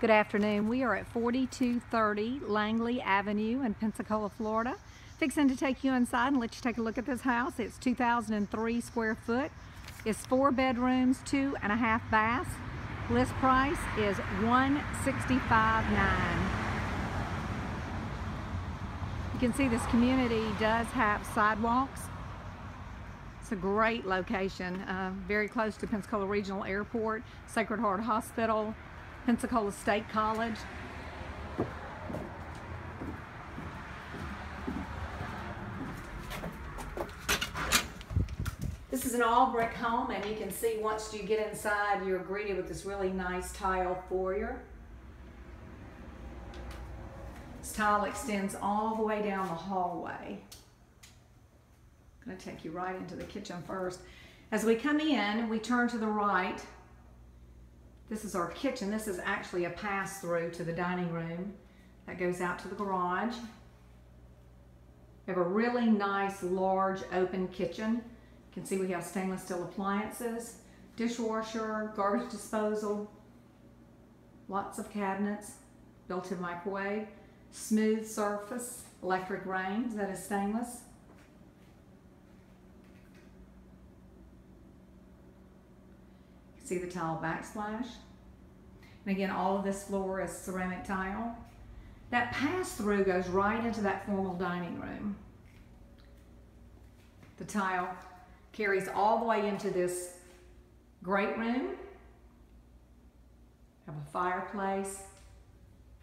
Good afternoon. We are at 4230 Langley Avenue in Pensacola, Florida. Fixing to take you inside and let you take a look at this house. It's 2003 square foot. It's four bedrooms, two and a half baths. List price is 165.9. You can see this community does have sidewalks. It's a great location, uh, very close to Pensacola Regional Airport, Sacred Heart Hospital, Pensacola State College. This is an all brick home and you can see once you get inside you're greeted with this really nice tile foyer. This tile extends all the way down the hallway. I'm going to take you right into the kitchen first. As we come in, we turn to the right. This is our kitchen. This is actually a pass-through to the dining room that goes out to the garage. We have a really nice, large, open kitchen. You can see we have stainless steel appliances, dishwasher, garbage disposal, lots of cabinets, built-in microwave, smooth surface, electric range that is stainless. See the tile backsplash? And again, all of this floor is ceramic tile. That pass-through goes right into that formal dining room. The tile carries all the way into this great room. Have a fireplace,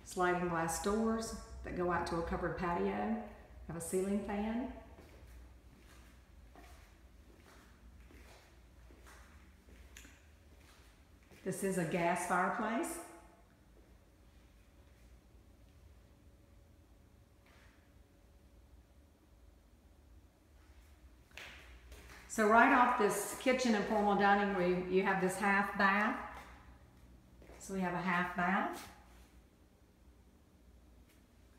sliding glass doors that go out to a covered patio. Have a ceiling fan. This is a gas fireplace. So right off this kitchen and formal dining room, you have this half bath. So we have a half bath.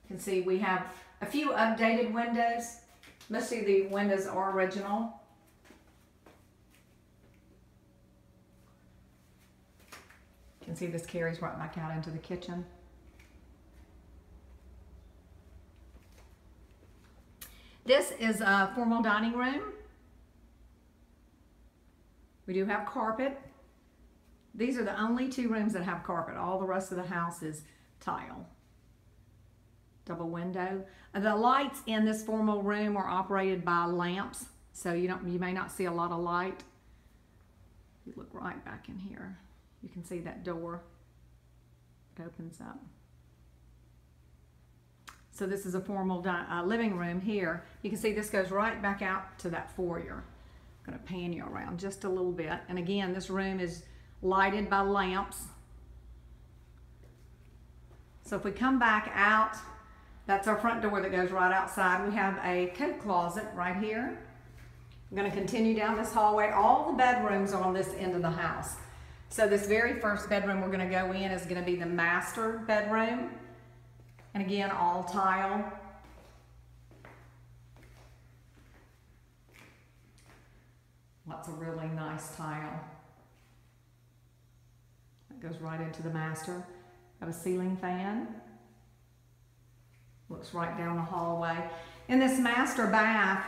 You can see we have a few updated windows. Most of the windows are original. Can see this carries right back out into the kitchen. This is a formal dining room. We do have carpet. These are the only two rooms that have carpet. All the rest of the house is tile. Double window. The lights in this formal room are operated by lamps, so you don't you may not see a lot of light. You look right back in here. You can see that door. It opens up. So this is a formal uh, living room here. You can see this goes right back out to that foyer. I'm going to pan you around just a little bit. And again, this room is lighted by lamps. So if we come back out, that's our front door that goes right outside. We have a coat closet right here. I'm going to continue down this hallway. All the bedrooms are on this end of the house. So this very first bedroom we're going to go in is going to be the master bedroom. And again, all tile. Lots of really nice tile. That goes right into the master. Have a ceiling fan. Looks right down the hallway. In this master bath,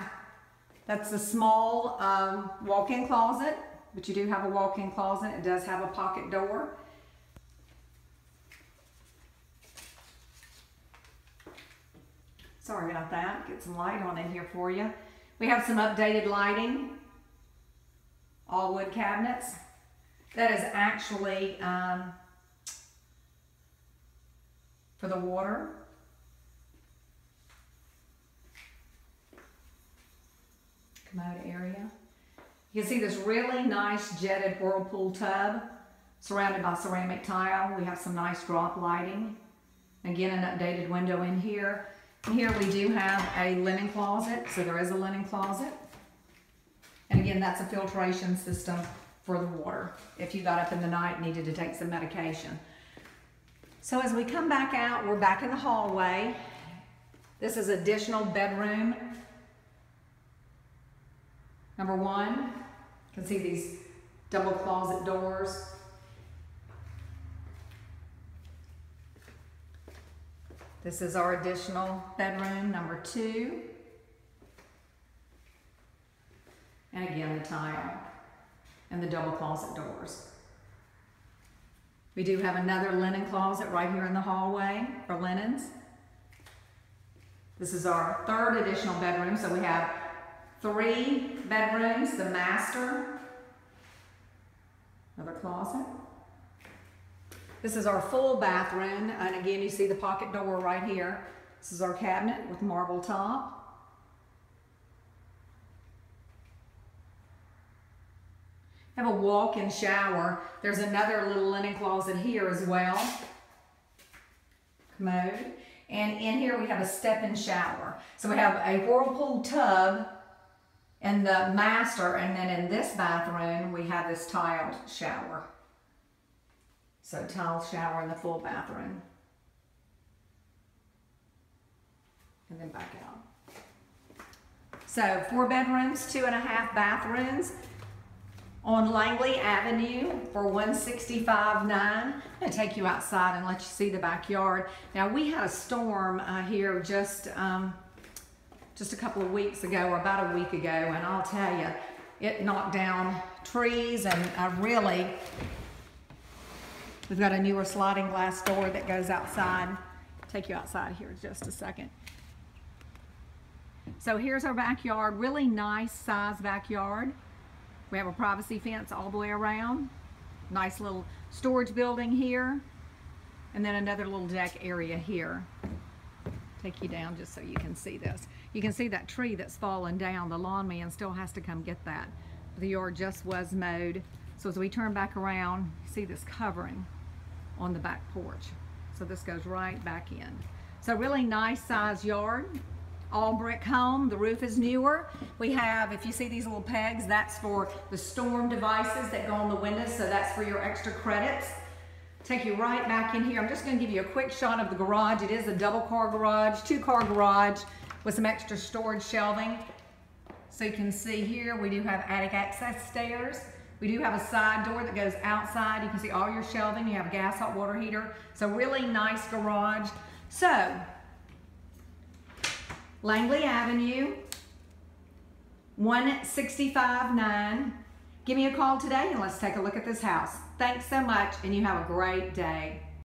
that's a small um, walk-in closet but you do have a walk-in closet. It does have a pocket door. Sorry about that. Get some light on in here for you. We have some updated lighting. All wood cabinets. That is actually um, for the water. Commode area. You can see this really nice jetted Whirlpool tub surrounded by ceramic tile. We have some nice drop lighting. Again, an updated window in here. And here we do have a linen closet, so there is a linen closet. And again, that's a filtration system for the water if you got up in the night and needed to take some medication. So as we come back out, we're back in the hallway. This is additional bedroom Number one, you can see these double closet doors. This is our additional bedroom, number two. And again, the tile and the double closet doors. We do have another linen closet right here in the hallway for linens. This is our third additional bedroom, so we have three bedrooms, the master, another closet. This is our full bathroom, and again, you see the pocket door right here. This is our cabinet with marble top. Have a walk-in shower. There's another little linen closet here as well. Commode. And in here we have a step-in shower. So we have a whirlpool tub in the master, and then in this bathroom we have this tiled shower. So tile shower in the full bathroom. And then back out. So four bedrooms, two and a half bathrooms on Langley Avenue for 165.9. I'm take you outside and let you see the backyard. Now we had a storm uh, here just um, just a couple of weeks ago or about a week ago and I'll tell you, it knocked down trees and I really, we've got a newer sliding glass door that goes outside. Take you outside here just a second. So here's our backyard, really nice size backyard. We have a privacy fence all the way around. Nice little storage building here. And then another little deck area here. Take you down just so you can see this. You can see that tree that's fallen down. The lawn man still has to come get that. The yard just was mowed. So as we turn back around, see this covering on the back porch. So this goes right back in. So really nice size yard all brick home. The roof is newer. We have, if you see these little pegs, that's for the storm devices that go on the windows, so that's for your extra credits. Take you right back in here. I'm just gonna give you a quick shot of the garage. It is a double car garage, two car garage with some extra storage shelving. So you can see here, we do have attic access stairs. We do have a side door that goes outside. You can see all your shelving. You have a gas hot water heater. So really nice garage. So Langley Avenue, 1659. Give me a call today and let's take a look at this house. Thanks so much and you have a great day.